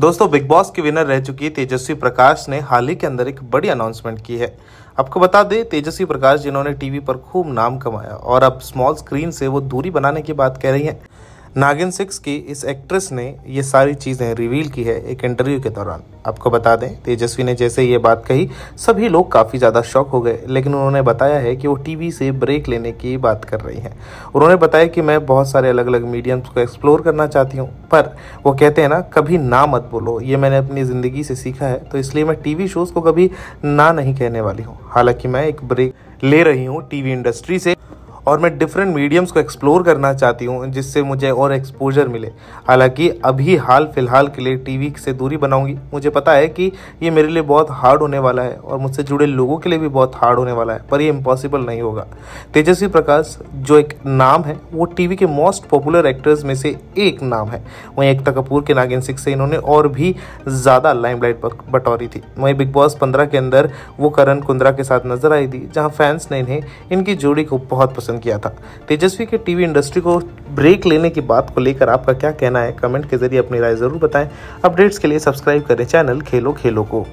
दोस्तों big boss के winner रह चुकी तेजस्वी प्रकाश ने। हाल ही के अंदर एक बड़ी अनाउंसमेंट की है। आपको बता दें, तेजस्वी प्रकाश जिन्होंने टीवी पर खूब नाम कमाया और अब स्मॉल स्क्रीन से वो दूरी बनाने की बात कह रही हैं। नागिन सिक्स की इस एक्ट्रेस ने ये सारी चीज़ें रिवील की है एक इंटरव्यू के दौरान। आपको बता दें, तेजस्वी ने जैसे ये बात कही, सभी लोग काफ़ी ज़्यादा शॉक हो गए, लेकिन उन्होंने बताया है कि वो टीवी से ब्रेक लेने की बात कर रही हैं। उन्होंने बताया कि मैं बहुत सारे अलग अलग मीडियम्स को एक्सप्लोर करना चाहती हूँ, पर वो कहते हैं ना, कभी ना मत बोलो, ये मैंने अपनी ज़िंदगी से सीखा है तो इसलिए मैं टीवी शोज़ को कभी ना नहीं कहने वाली हूँ। हालाँकि मैं एक ब्रेक ले रही हूँ टीवी इंडस्ट्री से। और मैं डिफरेंट मीडियम्स को एक्सप्लोर करना चाहती हूँ, जिससे मुझे और एक्सपोजर मिले। हालाँकि अभी हाल फ़िलहाल के लिए टीवी से दूरी बनाऊँगी। मुझे पता है कि ये मेरे लिए बहुत हार्ड होने वाला है और मुझसे जुड़े लोगों के लिए भी बहुत हार्ड होने वाला है, पर ये इम्पॉसिबल नहीं होगा। तेजस्वी प्रकाश, जो एक नाम है, वो टीवी के मोस्ट पॉपुलर एक्टर्स में से एक नाम है। वहीं एकता कपूर के नागिन सिक्स से इन्होंने और भी ज़्यादा लाइमलाइट बटोरी थी। वहीं बिग बॉस पंद्रह के अंदर वो करण कुंद्रा के साथ नज़र आई थी, जहाँ फैंस ने इन्हें, इनकी जोड़ी को बहुत पसंद किया था। तेजस्वी के टीवी इंडस्ट्री को ब्रेक लेने की बात को लेकर आपका क्या कहना है? कमेंट के ज़रिए अपनी राय ज़रूर बताएँ। अपडेट्स के लिए सब्सक्राइब करें चैनल खेलो खेलो को।